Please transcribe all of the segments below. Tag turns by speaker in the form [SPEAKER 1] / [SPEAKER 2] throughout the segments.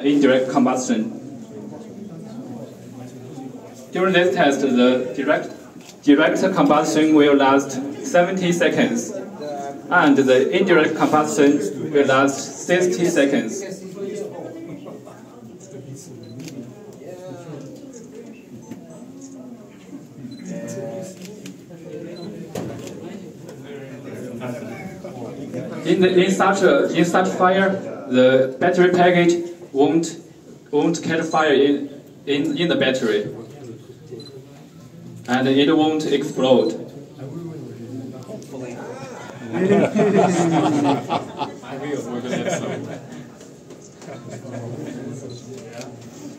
[SPEAKER 1] indirect combustion. During this test, the direct, direct combustion will last 70 seconds, and the indirect combustion will last 60 seconds. In, the, in such a in such fire, the battery package won't won't catch fire in, in, in the battery, and it won't explode.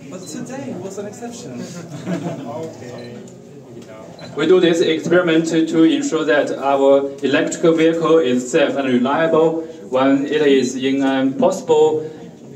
[SPEAKER 2] But today was an exception.
[SPEAKER 3] okay.
[SPEAKER 1] We do this experiment to ensure that our electrical vehicle is safe and reliable when it is in a possible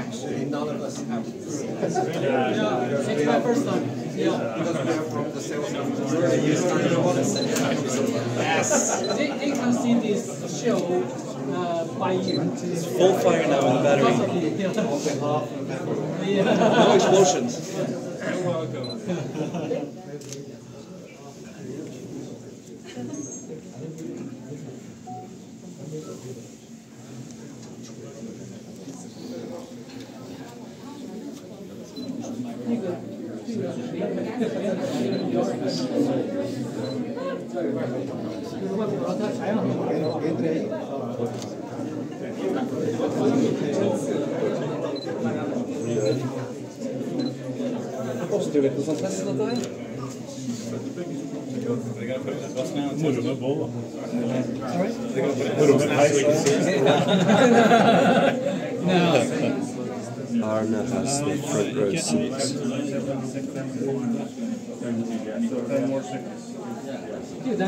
[SPEAKER 4] Actually, none of us have.
[SPEAKER 5] It's my first time. Yeah.
[SPEAKER 4] Because we are from the sales
[SPEAKER 5] Yes. They, they can see this show uh, by you.
[SPEAKER 2] It's full fire now in the battery.
[SPEAKER 5] Yeah.
[SPEAKER 2] No explosions. Koster det ikke sånn test, dette her?
[SPEAKER 3] Moro med boll, da.
[SPEAKER 2] Moro med peis.
[SPEAKER 6] Arne has the front row.
[SPEAKER 5] Dude,